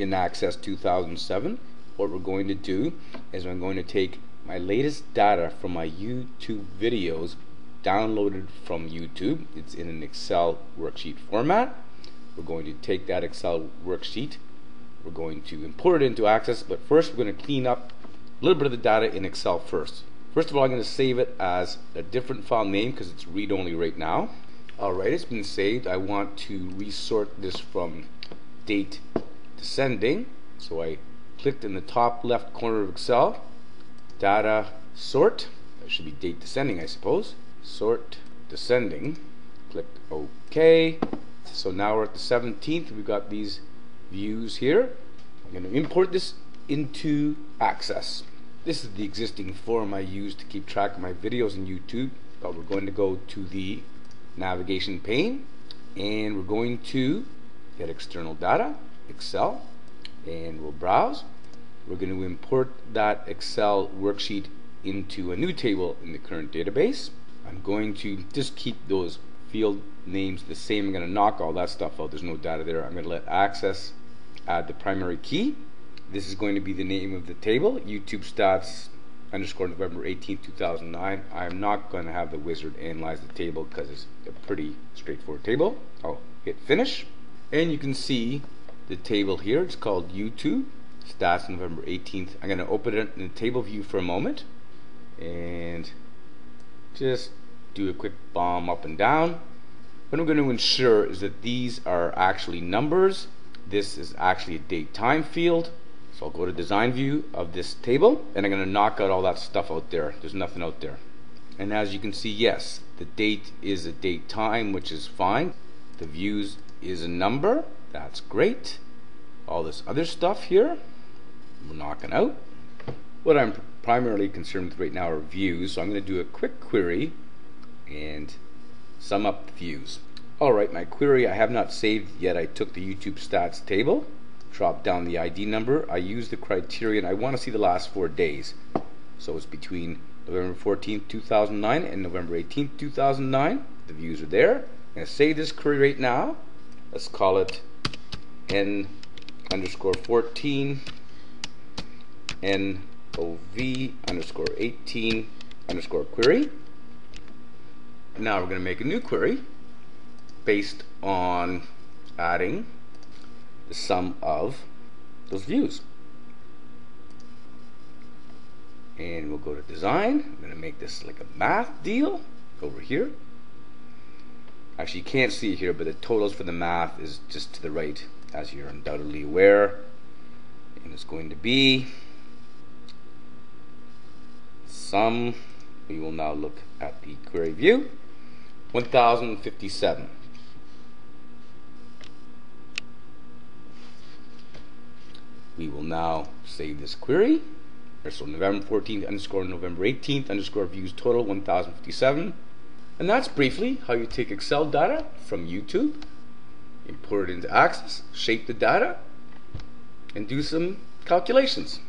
in Access 2007, what we're going to do is I'm going to take my latest data from my YouTube videos downloaded from YouTube. It's in an Excel worksheet format. We're going to take that Excel worksheet, we're going to import it into Access, but first we're going to clean up a little bit of the data in Excel first. First of all, I'm going to save it as a different file name because it's read-only right now. Alright, it's been saved. I want to resort this from date descending. So I clicked in the top left corner of Excel, data sort. That should be date descending, I suppose. Sort descending. Click OK. So now we're at the 17th. We've got these views here. I'm going to import this into Access. This is the existing form I use to keep track of my videos in YouTube, but we're going to go to the navigation pane and we're going to get external data, Excel, and we'll browse. We're going to import that Excel worksheet into a new table in the current database. I'm going to just keep those field names the same. I'm going to knock all that stuff out. There's no data there. I'm going to let Access add the primary key this is going to be the name of the table, YouTube stats underscore November 18, 2009. I'm not going to have the wizard analyze the table because it's a pretty straightforward table. I'll hit finish. And you can see the table here. It's called YouTube stats November 18th. I'm going to open it in the table view for a moment and just do a quick bomb up and down. What I'm going to ensure is that these are actually numbers. This is actually a date time field so I'll go to design view of this table and I'm going to knock out all that stuff out there. There's nothing out there. And as you can see, yes, the date is a date time, which is fine. The views is a number. That's great. All this other stuff here, we're knocking out. What I'm primarily concerned with right now are views. So I'm going to do a quick query and sum up the views. Alright, my query I have not saved yet. I took the YouTube stats table drop down the ID number. I use the criterion. I want to see the last four days. So it's between November 14th, 2009 and November 18th, 2009. The views are there. I'm going to save this query right now. Let's call it N underscore 14 NOV underscore 18 underscore query. Now we're going to make a new query based on adding the sum of those views. And we'll go to design. I'm going to make this like a math deal over here. Actually, you can't see it here, but the totals for the math is just to the right, as you're undoubtedly aware. And it's going to be sum. We will now look at the query view. 1057. we will now save this query. So November 14th underscore November 18th underscore views total 1057. And that's briefly how you take Excel data from YouTube, import it into Access, shape the data, and do some calculations.